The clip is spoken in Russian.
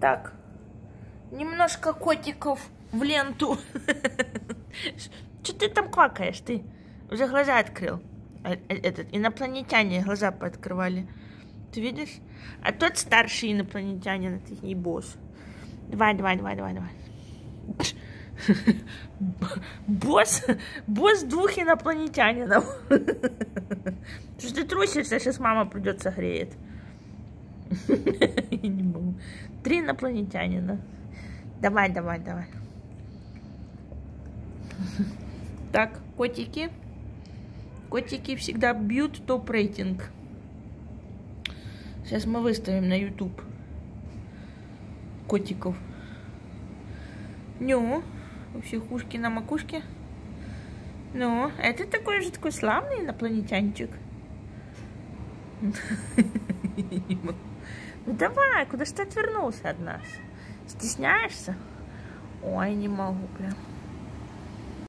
Так, немножко котиков в ленту. Что ты там квакаешь? Ты уже глаза открыл. А, э, Этот, инопланетяне глаза пооткрывали. Ты видишь? А тот старший инопланетянин, это не босс. Давай, давай, давай, давай, давай. Босс, босс двух инопланетянинов. Что ты трусишься, сейчас мама придет согреет. Три инопланетянина. Давай, давай, давай. Так, котики. Котики всегда бьют топ-рейтинг. Сейчас мы выставим на YouTube котиков. Ну, у всех ушки на макушке. Ну, это такой же такой славный инопланетянчик. Ну давай, куда ж ты отвернулся от нас? Стесняешься? Ой, не могу прям.